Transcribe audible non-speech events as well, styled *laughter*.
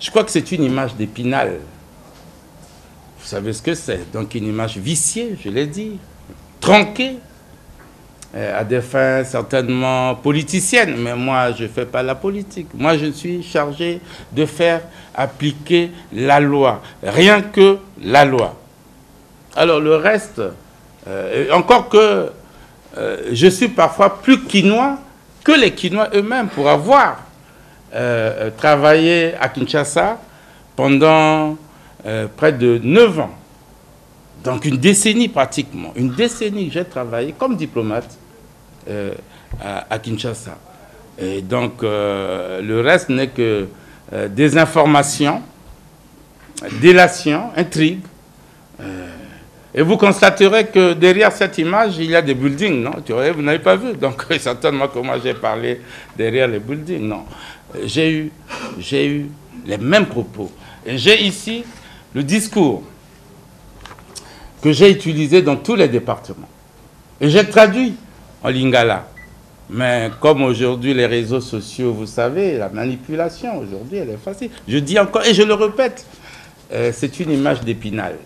Je crois que c'est une image d'épinal. Vous savez ce que c'est? Donc une image viciée, je l'ai dit, tronquée, euh, à des fins certainement politiciennes. Mais moi, je ne fais pas la politique. Moi, je suis chargé de faire appliquer la loi. Rien que la loi. Alors le reste, euh, encore que euh, je suis parfois plus quinois que les Quinois eux-mêmes pour avoir euh, travaillé à Kinshasa pendant près de 9 ans. Donc une décennie pratiquement. Une décennie, j'ai travaillé comme diplomate à, Kinshasa. Et donc le reste n'est que des informations, délations, intrigues. Et vous constaterez que derrière cette image, il y a des buildings, non? Vous n'avez pas vu. Donc, *laughs* certainement que moi, j'ai parlé derrière les buildings. Non. J'ai eu, j'ai eu les mêmes propos. Et j'ai ici le discours que j'ai utilisé dans tous les départements. Et j'ai traduit en lingala. Mais comme aujourd'hui, les réseaux sociaux, vous savez, la manipulation, aujourd'hui, elle est facile. Je dis encore, et je le répète, euh, c'est une image d'épinal.